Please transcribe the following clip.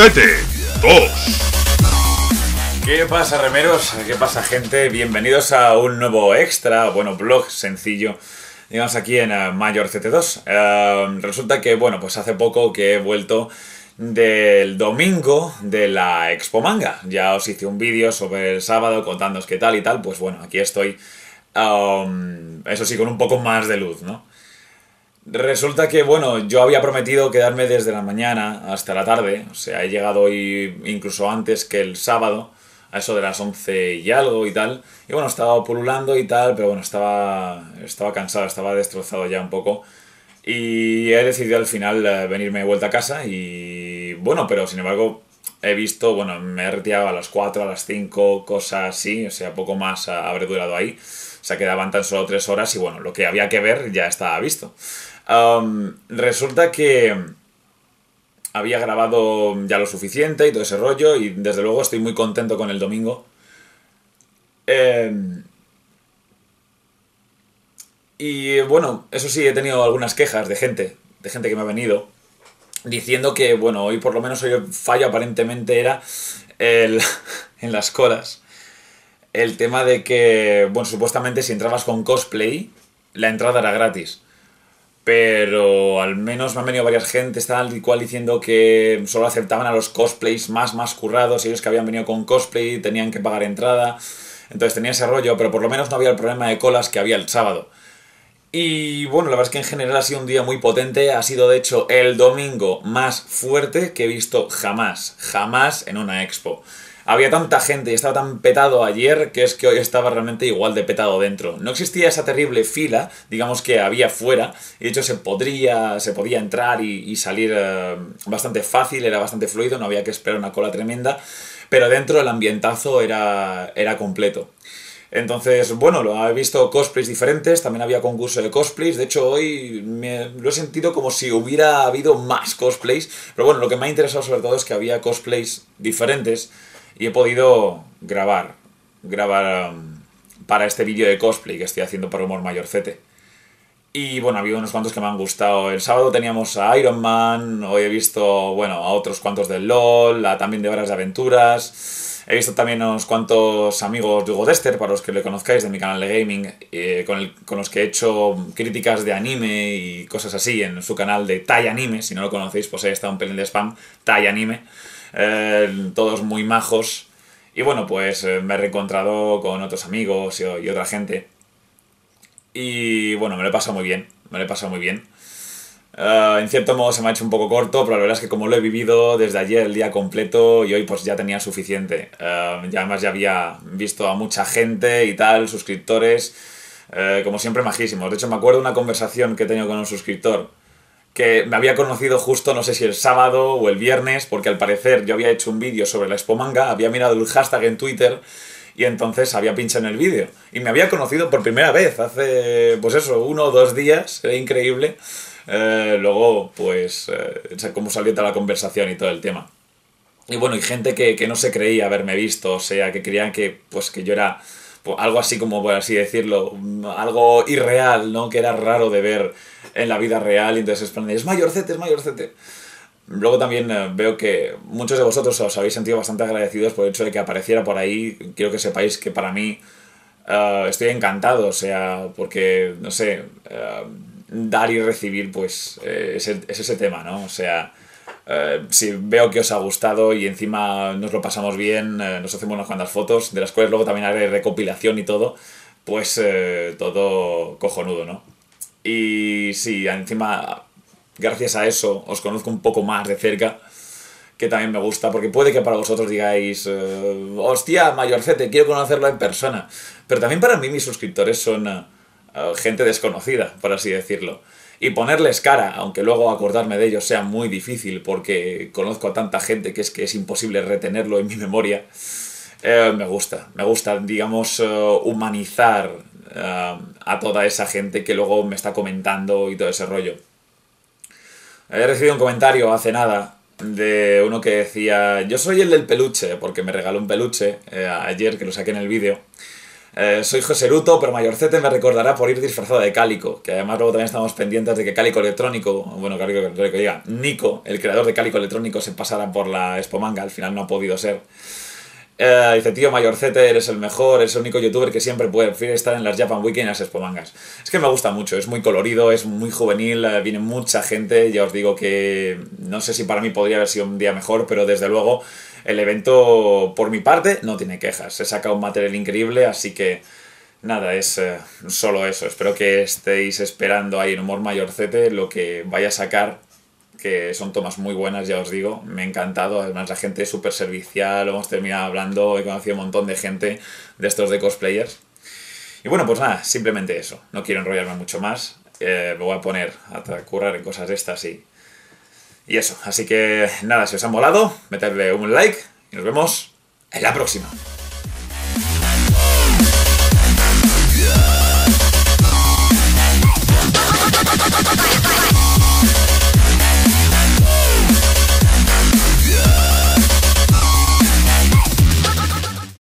Mayorcete 2. ¿Qué pasa, remeros? ¿Qué pasa, gente? Bienvenidos a un nuevo extra, bueno, blog sencillo. Digamos aquí en uh, Mayor CT2. Uh, resulta que, bueno, pues hace poco que he vuelto del domingo de la Expo Manga. Ya os hice un vídeo sobre el sábado contándoos qué tal y tal. Pues bueno, aquí estoy. Um, eso sí, con un poco más de luz, ¿no? Resulta que, bueno, yo había prometido quedarme desde la mañana hasta la tarde, o sea, he llegado hoy incluso antes que el sábado, a eso de las 11 y algo y tal, y bueno, estaba pululando y tal, pero bueno, estaba, estaba cansado, estaba destrozado ya un poco, y he decidido al final eh, venirme de vuelta a casa y, bueno, pero sin embargo, he visto, bueno, me he retirado a las 4, a las 5, cosas así, o sea, poco más habré durado ahí, o sea, quedaban tan solo 3 horas y bueno, lo que había que ver ya estaba visto. Resulta que había grabado ya lo suficiente y todo ese rollo y desde luego estoy muy contento con el domingo. Eh, y bueno, eso sí, he tenido algunas quejas de gente, de gente que me ha venido, diciendo que, bueno, hoy por lo menos hoy el fallo aparentemente era el, en las colas. El tema de que, bueno, supuestamente si entrabas con cosplay, la entrada era gratis pero al menos me han venido varias gente tal y cual diciendo que solo aceptaban a los cosplays más más currados, ellos que habían venido con cosplay tenían que pagar entrada, entonces tenía ese rollo, pero por lo menos no había el problema de colas que había el sábado. Y bueno, la verdad es que en general ha sido un día muy potente, ha sido de hecho el domingo más fuerte que he visto jamás, jamás en una expo había tanta gente y estaba tan petado ayer que es que hoy estaba realmente igual de petado dentro. No existía esa terrible fila, digamos que había fuera, y de hecho se podría, se podía entrar y, salir eh, bastante fácil, era bastante fluido, no había que esperar una cola tremenda, pero dentro el ambientazo era, era completo. Entonces, bueno, lo he visto cosplays diferentes, también había concurso de cosplays, de hecho hoy me, lo he sentido como si hubiera habido más cosplays, pero bueno, lo que me ha interesado sobre todo es que había cosplays diferentes, y he podido grabar, grabar um, para este vídeo de cosplay que estoy haciendo para Humor Mayorcete. Y bueno, ha habido unos cuantos que me han gustado. El sábado teníamos a Iron Man, hoy he visto, bueno, a otros cuantos del LOL, a también de Horas de Aventuras. He visto también unos cuantos amigos de Hugo Dester, para los que le conozcáis de mi canal de gaming, eh, con, con, los que he hecho críticas de anime y cosas así en su canal de Tai Anime. Si no lo conocéis, pues ahí está un pelín de spam, Tai Anime. Eh, todos muy majos. Y bueno, pues eh, me he reencontrado con otros amigos y, otra gente. Y bueno, me lo he pasado muy bien, me lo he pasado muy bien. Eh, en cierto modo se me ha hecho un poco corto, pero la verdad es que como lo he vivido desde ayer el día completo y hoy pues ya tenía suficiente. ya además ya había visto a mucha gente y tal, suscriptores, como siempre majísimos. De hecho me acuerdo una conversación que he tenido con un suscriptor que me había conocido justo, no sé si el sábado o el viernes, porque al parecer yo había hecho un vídeo sobre la Expo Manga, había mirado el hashtag en Twitter y entonces había pinchado en el vídeo. Y me había conocido por primera vez, hace, pues eso, uno o dos días, increíble. Eh, luego, pues, eh, cómo salió toda la conversación y todo el tema. Y bueno, y gente que, que no se creía haberme visto, o sea, que creían que, pues, que yo era pues, algo así como, por así decirlo, algo irreal, ¿no? Que era raro de ver en la vida real, y entonces es plan es mayorcete, es mayorcete. Luego también eh, veo que muchos de vosotros os habéis sentido bastante agradecidos por el hecho de que apareciera por ahí. Quiero que sepáis que para mí uh, estoy encantado, o sea, porque, no sé, dar y recibir, pues es, es, ese tema, ¿no? O sea, uh, si veo que os ha gustado y encima nos lo pasamos bien, nos hacemos unas cuantas fotos, de las cuales luego también haré recopilación y todo, pues todo cojonudo, ¿no? Y sí, encima, gracias a eso, os conozco un poco más de cerca, que también me gusta, porque puede que para vosotros digáis, eh, hostia, Mayorcete, quiero conocerlo en persona. Pero también para mí mis suscriptores son eh, gente desconocida, por así decirlo. Y ponerles cara, aunque luego acordarme de ellos sea muy difícil, porque conozco a tanta gente que es que es imposible retenerlo en mi memoria, eh, me gusta. Me gusta, digamos, humanizar a toda esa gente que luego me está comentando y todo ese rollo. He recibido un comentario hace nada de uno que decía, yo soy el del peluche, porque me regaló un peluche eh, ayer que lo saqué en el vídeo. Eh, soy José Luto, pero Mayorcete me recordará por ir disfrazado de Cálico, que además luego también estamos pendientes de que Cálico Electrónico, bueno, Cálico Electrónico, diga, Nico, el creador de Cálico Electrónico, se pasara por la Expo Manga, al final no ha podido ser. Eh, dice, tío, Mayorcete, eres el mejor, eres el único youtuber que siempre puede estar en las Japan Week y las. Es que me gusta mucho, es muy colorido, es muy juvenil, eh, viene mucha gente, ya os digo que no sé si para mí podría haber sido un día mejor, pero desde luego el evento, por mi parte, no tiene quejas. Se saca un material increíble, así que nada, es eh, solo eso. Espero que estéis esperando ahí en Humor Mayorcete lo que vaya a sacar, que son tomas muy buenas, ya os digo. Me ha encantado, además la gente es súper servicial, hemos terminado hablando, he conocido un montón de gente de estos de cosplayers. Y bueno, pues nada, simplemente eso. No quiero enrollarme mucho más. Eh, me voy a poner a currar en cosas estas y y eso, así que nada, si os ha molado, meterle un like y nos vemos en la próxima.